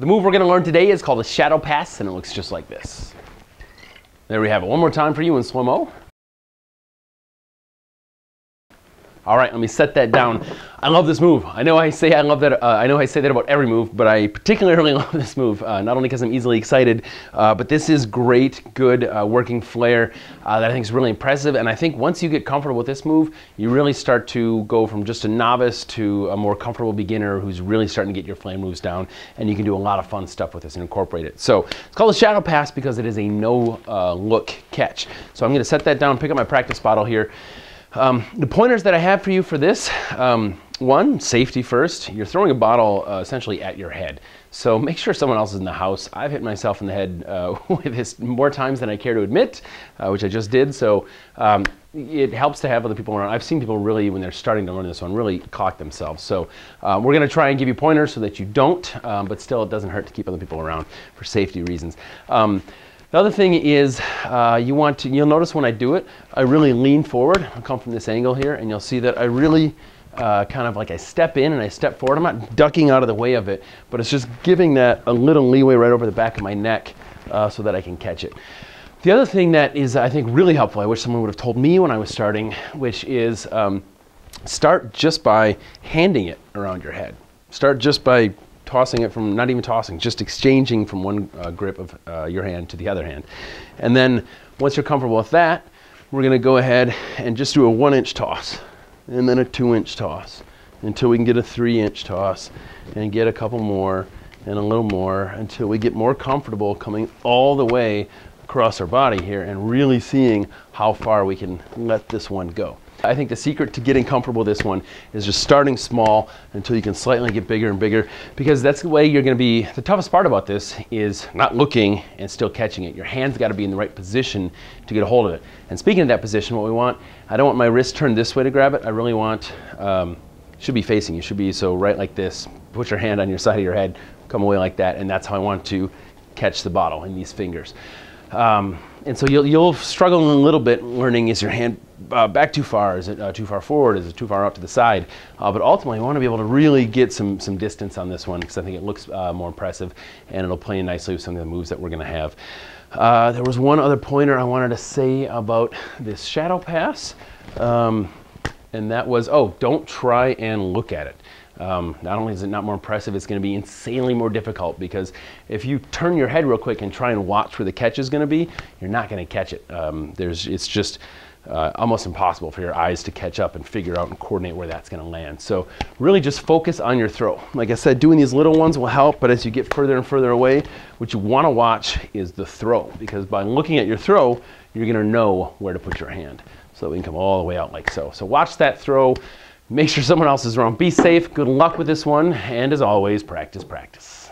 The move we're going to learn today is called a shadow pass, and it looks just like this. There we have it. One more time for you in slow-mo. All right, let me set that down. I love this move. I know I say I love that. Uh, I know I say that about every move, but I particularly love this move. Uh, not only because I'm easily excited, uh, but this is great, good uh, working flair uh, that I think is really impressive. And I think once you get comfortable with this move, you really start to go from just a novice to a more comfortable beginner who's really starting to get your flair moves down. And you can do a lot of fun stuff with this and incorporate it. So it's called a shadow pass because it is a no uh, look catch. So I'm going to set that down, pick up my practice bottle here. Um, the pointers that I have for you for this, um, one, safety first. You're throwing a bottle uh, essentially at your head. So make sure someone else is in the house. I've hit myself in the head uh, with this more times than I care to admit, uh, which I just did. So um, it helps to have other people around. I've seen people really, when they're starting to learn this one, really clock themselves. So uh, we're going to try and give you pointers so that you don't, um, but still it doesn't hurt to keep other people around for safety reasons. The other thing is uh, you want to, you'll notice when I do it, I really lean forward. I'll come from this angle here and you'll see that I really uh, kind of like I step in and I step forward. I'm not ducking out of the way of it, but it's just giving that a little leeway right over the back of my neck uh, so that I can catch it. The other thing that is, I think, really helpful, I wish someone would have told me when I was starting, which is um, start just by handing it around your head. Start just by tossing it from, not even tossing, just exchanging from one uh, grip of uh, your hand to the other hand. And then once you're comfortable with that, we're going to go ahead and just do a one inch toss and then a two inch toss until we can get a three inch toss and get a couple more and a little more until we get more comfortable coming all the way across our body here and really seeing how far we can let this one go. I think the secret to getting comfortable with this one is just starting small until you can slightly get bigger and bigger because that's the way you're going to be. The toughest part about this is not looking and still catching it. Your hand's got to be in the right position to get a hold of it. And speaking of that position, what we want, I don't want my wrist turned this way to grab it. I really want, um, should be facing you, should be so right like this. Put your hand on your side of your head, come away like that, and that's how I want to catch the bottle in these fingers. Um, and so you'll, you'll struggle a little bit learning is your hand uh, back too far? Is it uh, too far forward? Is it too far up to the side? Uh, but ultimately, you want to be able to really get some, some distance on this one because I think it looks uh, more impressive and it'll play in nicely with some of the moves that we're going to have. Uh, there was one other pointer I wanted to say about this shadow pass, um, and that was, oh, don't try and look at it. Um, not only is it not more impressive, it's going to be insanely more difficult because if you turn your head real quick and try and watch where the catch is going to be, you're not going to catch it. Um, there's, it's just uh, almost impossible for your eyes to catch up and figure out and coordinate where that's going to land. So really just focus on your throw. Like I said, doing these little ones will help, but as you get further and further away, what you want to watch is the throw because by looking at your throw, you're going to know where to put your hand. So we can come all the way out like so. So watch that throw. Make sure someone else is around. Be safe. Good luck with this one. And as always, practice, practice.